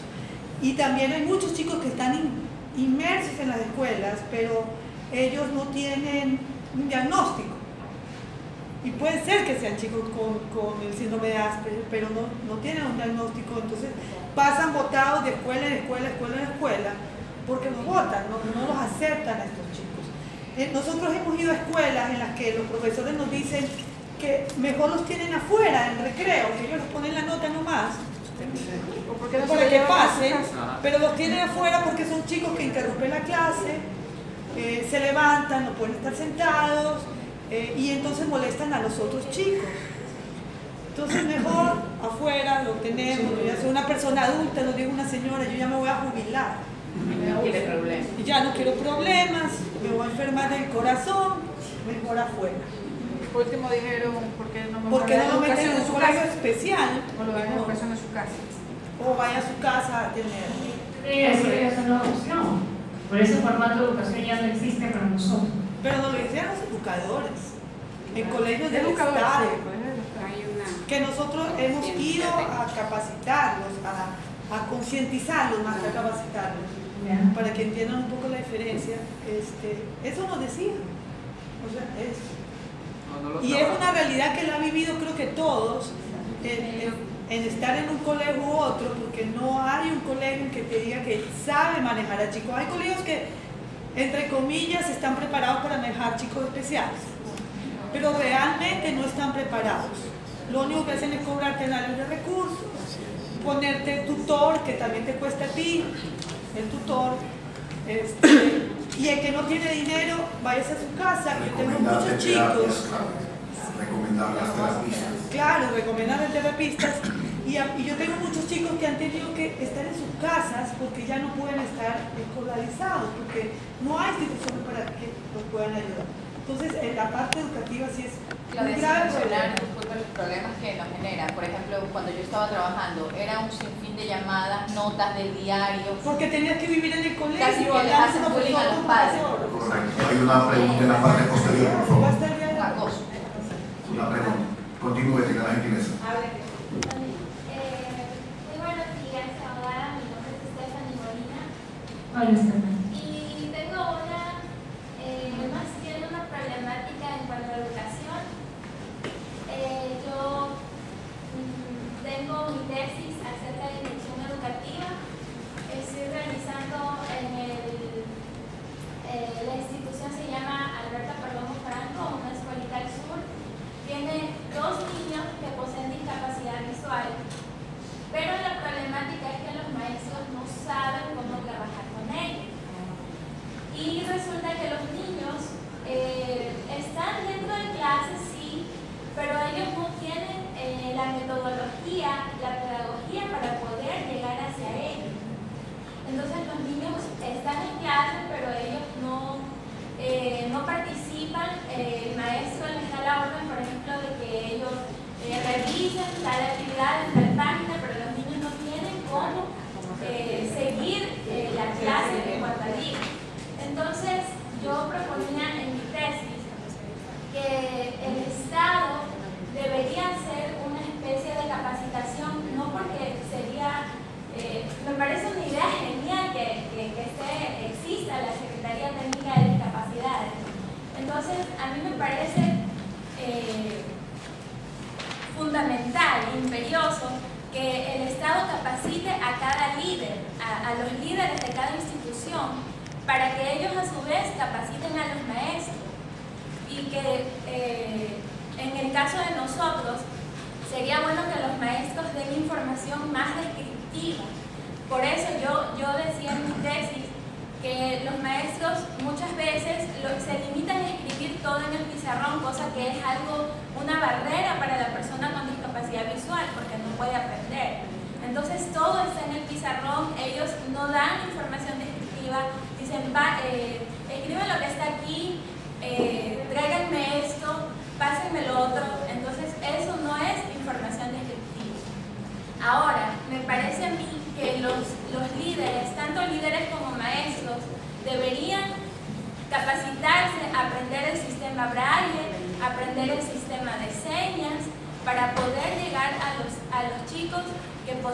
Y también hay muchos chicos que están in- inmersos en las escuelas, pero ellos no tienen un diagnóstico. Y puede ser que sean chicos con, con el síndrome de Asperger, pero no, no tienen un diagnóstico, entonces pasan votados de escuela en escuela, escuela en escuela, porque los votan, no, no los aceptan a estos chicos. Eh, nosotros hemos ido a escuelas en las que los profesores nos dicen que mejor los tienen afuera, en recreo, que ellos les ponen la nota nomás, ¿O por qué no para lo que pasen, pero los tienen afuera porque son chicos que interrumpen la clase, eh, se levantan, no pueden estar sentados eh, y entonces molestan a los otros chicos. Entonces mejor afuera lo tenemos, yo ya soy una persona adulta, no digo una señora, yo ya me voy a jubilar. Y ya no quiero problemas, me voy a enfermar del corazón, mejor afuera. Por último dijeron, ¿por qué no ¿Por qué no lo meten en su casa? especial? O lo Mejor. educación en su casa. O vaya a su casa a tener. Que esa no es opción. Por ese formato de educación ya no existe para nosotros. Pero nos lo decían los educadores, en colegios del Educadores, sí, que nosotros hemos ido a capacitarlos, a, a concientizarlos más que a capacitarlos, para que entiendan un poco la diferencia. Este, eso nos decían. O sea, es, Y es una realidad que la ha vivido creo que todos, en, en- en estar en un colegio u otro, porque no hay un colegio que te diga que sabe manejar a chicos. Hay colegios que, entre comillas, están preparados para manejar chicos especiales, pero realmente no están preparados. Lo único que hacen es cobrarte análisis de recursos, ponerte tutor, que también te cuesta a ti, el tutor. Este, y el que no tiene dinero, vayas a su casa. Yo tengo muchos chicos. claro. Recomendarle las terapistas. Claro, recomendar a terapistas. Y, a- y yo tengo muchos chicos que han tenido que estar en sus casas porque ya no pueden estar escolarizados, porque no hay instituciones para que los puedan ayudar. Entonces, en la parte educativa sí es Lo de solucionar, disculpa, los problemas que nos genera. Por ejemplo, cuando yo estaba trabajando, era un sinfín de llamadas, notas del diario. Porque tenías que vivir en el colegio, Casi que les hacen bullying a los padres. Hay una pregunta en la parte posterior, por favor. estar bien. Acoso. Una pregunta. Continúe, tenga la gentileza. Eh, muy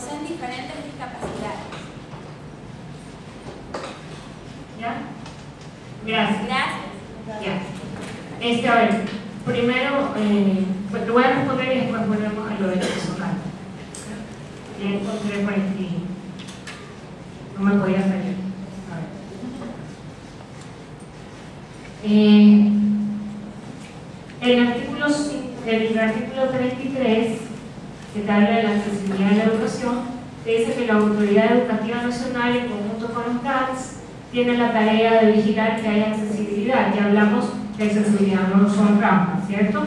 poseen diferentes discapacidades. ¿Ya? Gracias. Gracias. Ya. Este, a ver, primero, eh, pues te voy a responder y después volvemos a lo del personal. Ya encontré por aquí. No me podía fallar. A ver. Eh, el artículo, cin- el artículo 33 que te habla de la accesibilidad de la educación, te dice que la Autoridad Educativa Nacional, en conjunto con los CATS, tiene la tarea de vigilar que haya accesibilidad. Ya hablamos de accesibilidad, no son rampas, ¿cierto?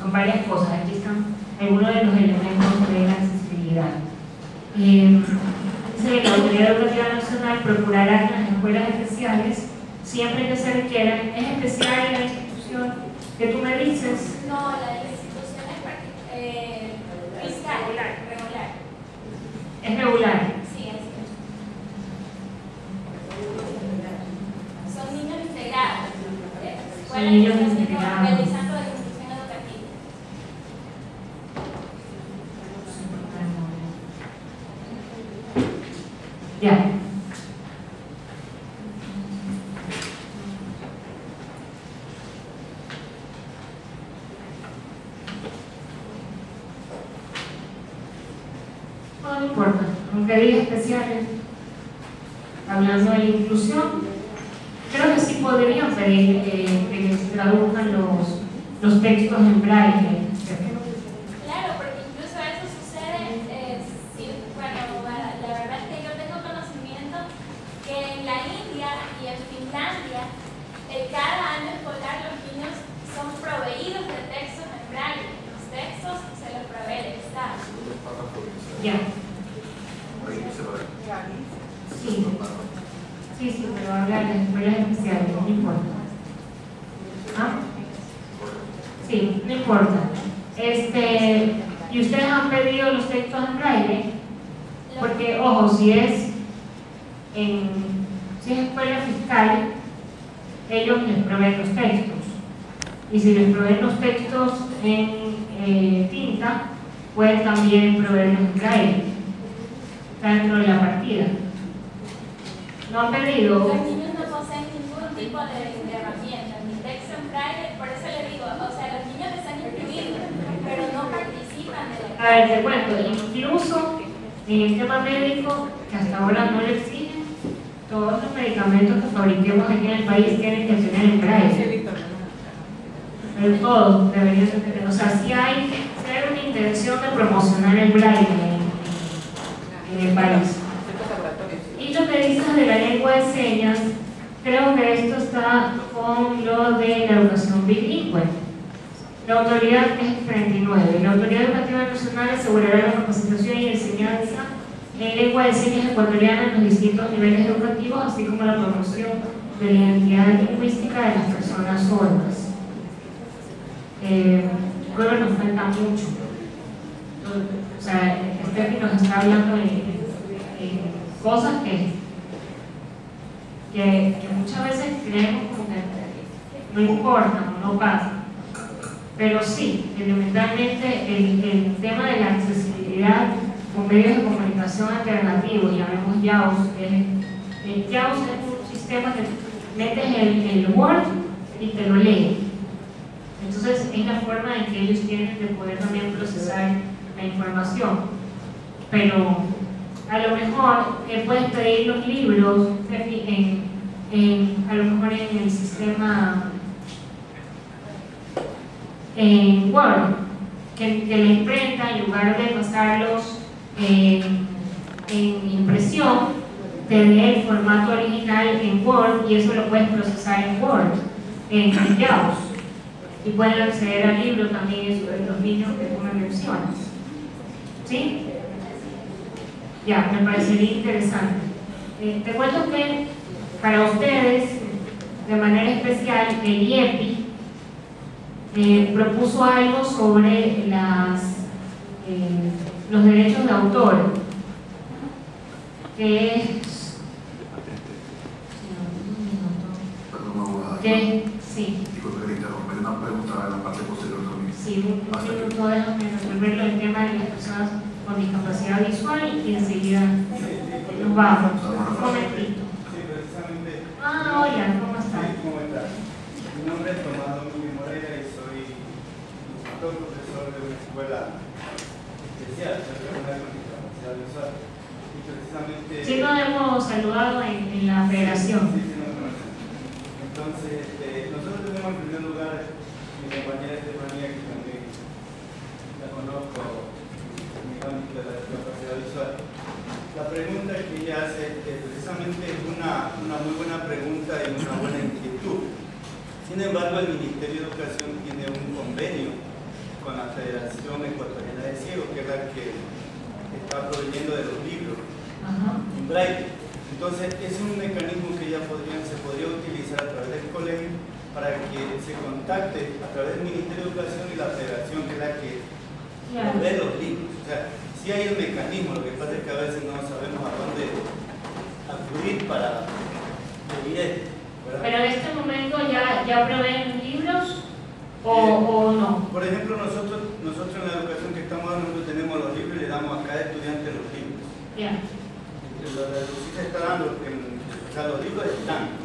Son varias cosas. Aquí están algunos de los elementos de la accesibilidad. Eh, dice que la Autoridad Educativa Nacional procurará que las escuelas especiales, siempre que se requieran, es especial en la institución que tú me dices. No, la institución es partic- eh, fiscal, regular. Es regular. Sí, así es. Son niños integrados. eh, Son escuelas niños que están integrados. realizando la institución educativa. Ya. No, no importa, aunque diga especiales, hablando de la inclusión, creo que sí podrían pedir eh, que se traduzcan los, los textos en braille. Claro, porque incluso eso sucede, eh, sí, bueno, la la verdad es que yo tengo conocimiento que en la India y en Finlandia, eh, cada año escolar los niños son proveídos de textos en braille. Los textos se los provee el Estado. Ya. Sí. Sí, las escuelas especiales, no importa. ¿Ah? Sí, no importa. Este, ¿y ustedes han pedido los textos en braille? Porque, ojo, si es en, si es escuela fiscal, ellos les proveen los textos. Y si les proveen los textos en eh, tinta, pueden también proveerlos en braille. Está dentro de la partida. ¿No han pedido? Los niños no poseen ningún tipo de, de herramienta, ni texto en braille, por eso le digo, o sea, los niños están incluidos, pero no participan de la A ver, te cuento, incluso en el tema médico, que hasta ahora no lo exigen, todos los medicamentos que fabriquemos aquí en el país tienen que tener en braille. Pero todos deberían de tener, o sea, si hay, si hay una intención de promocionar el braille en, en el país. Dices de la lengua de señas, creo que esto está con lo de la educación bilingüe. La autoridad es 39. La Autoridad Educativa Nacional asegurará la capacitación y enseñanza en lengua de señas ecuatoriana en los distintos niveles educativos, así como la promoción de la identidad lingüística de las personas sordas. Eh, creo que nos falta mucho. O sea, Steffi nos está hablando de, de cosas que, que, muchas veces creemos como que no importa, no pasa. Pero sí, elementalmente el, el tema de la accesibilidad con medios de comunicación alternativos, llamemos JAWS, es- el JAWS es un sistema que metes el, el Word y te lo lee. Entonces es la forma en que ellos tienen de poder también procesar la información. Pero a lo mejor eh, puedes pedir los libros en, a lo mejor en el sistema en Word, que, que la imprenta, en lugar de pasarlos en, en impresión, te dé el formato original en Word y eso lo puedes procesar en Word, en, JAWS. Y pueden acceder al libro también los niños que toman lecciones. ¿Sí? Ya, me parecería interesante. Eh, te cuento que para ustedes, de manera especial, el IEPI eh, propuso algo sobre las, eh, los derechos de autor, que es... Que, sí, Disculpe que hay una pregunta en la parte posterior también. sí, un un minuto, déjame resolverlo el tema de las personas con discapacidad visual y enseguida nos vamos. Un momentito. Ah, hola, ¿cómo estás? ¿Cómo estás? Mi nombre es Tomás Domínguez Moreira y soy instructor profesor de una escuela especial, una con discapacidad visual. Y precisamente. Sí, nos hemos saludado en, en la federación. Sí, sí, nos conocen. Entonces, este, nosotros tenemos en primer lugar mi compañera Estefanía, que también la conozco, de la discapacidad visual. La pregunta que ella hace eh, precisamente es una, una muy buena pregunta y una buena inquietud. Sin embargo, el Ministerio de Educación tiene un convenio con la Federación Ecuatoriana de Ciegos, que es la que está proveyendo de los libros Ajá. en braille. Entonces, es un mecanismo que ya se podría utilizar a través del colegio para que se contacte a través del Ministerio de Educación y la Federación, que es la que claro. los libros. O sea, sí hay el mecanismo, lo que pasa es que a veces no sabemos a dónde acudir para pedir esto. Pero en este momento ya, ya proveen libros o, o no. Por ejemplo, nosotros, nosotros en la educación que estamos dando, nosotros tenemos los libros y le damos a cada estudiante los libros. Lo que se está dando, en- o sea, los libros están,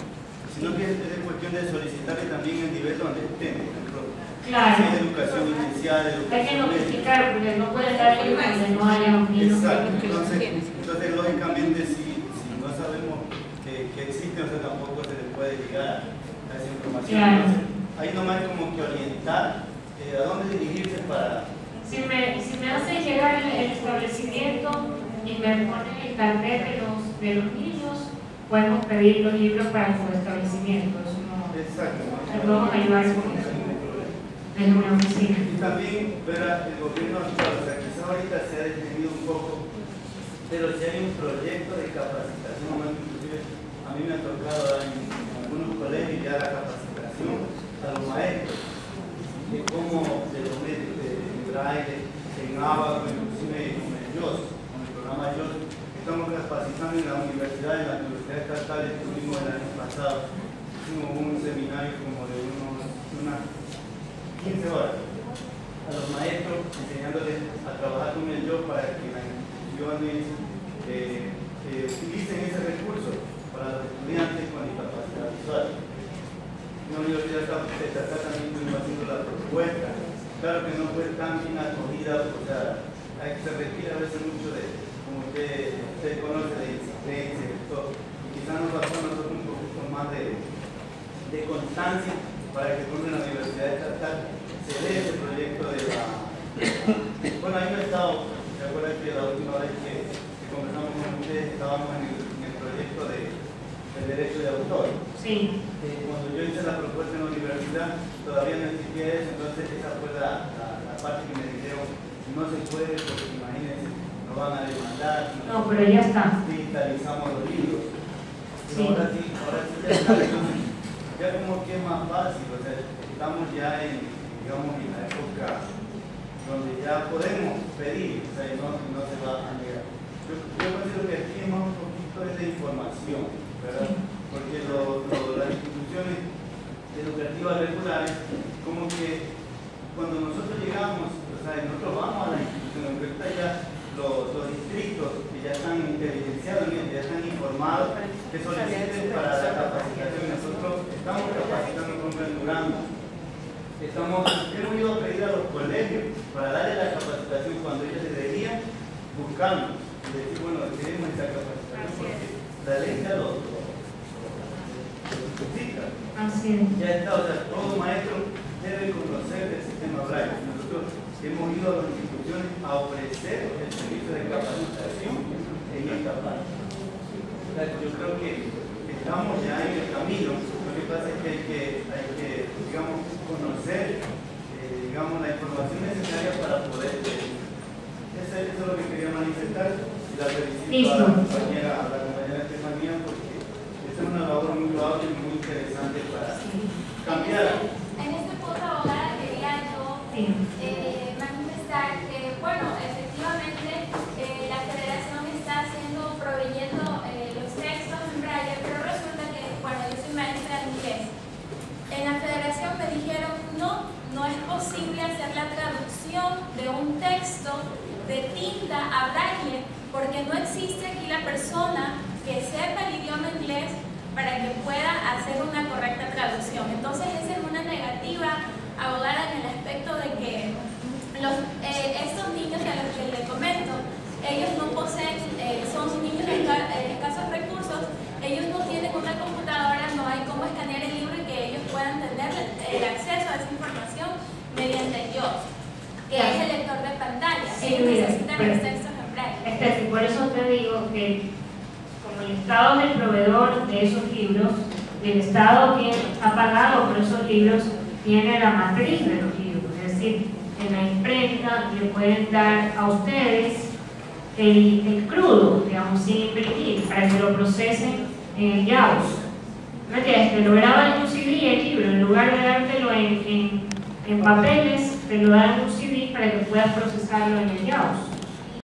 sino que es, es cuestión de solicitar y también el nivel donde estén, por ejemplo, Claro. si es educación inicial, Hay que notificar porque no pueden dar libros donde no haya un niño. Exacto, entonces, entonces lógicamente si, si no sabemos que, que existe, o sea, tampoco se le puede llegar a esa información. Claro. Entonces, ahí nomás es como que orientar eh, a dónde dirigirse para... Si me, si me hacen llegar el, el establecimiento y me ponen el carnet de los, de los niños, podemos pedir los libros para su establecimiento. Eso no, Exacto. podemos ayudar con eso. Desde una oficina. Y también ver a- el gobierno actual, o sea, ahorita se ha detenido un poco, pero si hay un proyecto de capacitación, inclusive a mí me ha tocado en, en algunos colegios ya la capacitación a los maestros, de cómo de los medios de, braille, en ABA, inclusive en el YOS, con el programa YOS, estamos capacitando en la universidad, en la Universidad Estatal, estuvimos el año pasado, hicimos un seminario como de unos, unas 15 horas a los maestros enseñándoles a trabajar con el yo para que las instituciones eh, eh, utilicen ese recurso para los estudiantes con discapacidad visual. La Universidad Estatal también estuvimos haciendo la propuesta. Claro que no fue tan bien acogida, o sea, hay, se requiere a veces mucho de, como usted, usted conoce, de insistencia y todo. Quizás nos pasó a nosotros un poquito más de, de constancia para que por la Universidad Estatal se dé ese proyecto de la... Bueno, ahí no he estado, ¿se acuerdan que la última vez que, que conversamos con ustedes estábamos en el, en el proyecto de, del derecho de autor? Sí. Eh, cuando yo hice la propuesta en la universidad, todavía no existía eso, entonces esa fue la, la, la parte que me dijeron, no se puede porque imagínense, nos van a demandar. No, pero ya está. Digitalizamos los libros. Pero Sí. ahora sí, ahora sí ya está, ya como que es más fácil, o sea, estamos ya en, digamos, en la época donde ya podemos pedir, o sea, y no, no se va a negar. Yo, yo considero que aquí es más un poquito es de información, ¿verdad? Porque lo- lo- las instituciones educativas regulares, como que cuando nosotros llegamos, o sea, nosotros vamos a la institución, aunque ahorita ya los, los distritos que ya están inteligenciados, ya están informados, que soliciten para la capacitación. Nosotros estamos capacitando con Durando. Estamos, hemos ido a pedir a los colegios para darle la capacitación cuando ellos deberían buscarnos y decir, bueno, queremos esta capacitación porque la ley ya lo, justifica. Ya está, o sea, todo maestro debe conocer el sistema Braille. Nosotros hemos ido a las instituciones a ofrecer el servicio de capacitación en esta parte. O sea, yo creo que estamos ya en el camino. Lo que pasa es que hay que, hay que digamos, conocer eh, digamos, la información necesaria para poder. eh, eso, eso es lo que quería manifestar. Y la felicito a la compañera, a la compañera Estefanía porque esta es una labor muy loable y muy interesante para cambiar. En este punto, abogada, quería yo eh, manifestar que, bueno, efectivamente eh, la federación está haciendo, proveyendo eh, los textos en braille, pero resulta que, bueno, yo soy maestra de inglés. En la federación me dijeron, no, no es posible hacer la traducción de un texto de tinta a braille porque no existe aquí la persona que sepa el idioma inglés para que pueda hacer una correcta traducción. Entonces esa es una negativa abogada en el aspecto de que los, eh, estos niños a los que les comento, ellos no poseen, eh, son niños de esca- eh, escasos recursos, ellos no tienen una computadora, no hay cómo escanear el libro y que ellos puedan tener el acceso a esa información mediante yo, que es el lector de pantalla. Sí, ellos mira, necesitan pero- los textos en braille. Y por eso te digo que como el Estado es el proveedor de esos libros, el Estado tiene, ha pagado por esos libros, tiene la matriz de los libros, es decir, en la imprenta le pueden dar a ustedes el, el crudo, digamos, sin imprimir, para que lo procesen en el YAUS. ¿Me entiendes? Te lo graban en un CD el libro, en lugar de dártelo en, en, en papeles, te lo dan en un CD para que puedas procesarlo en el YAUS.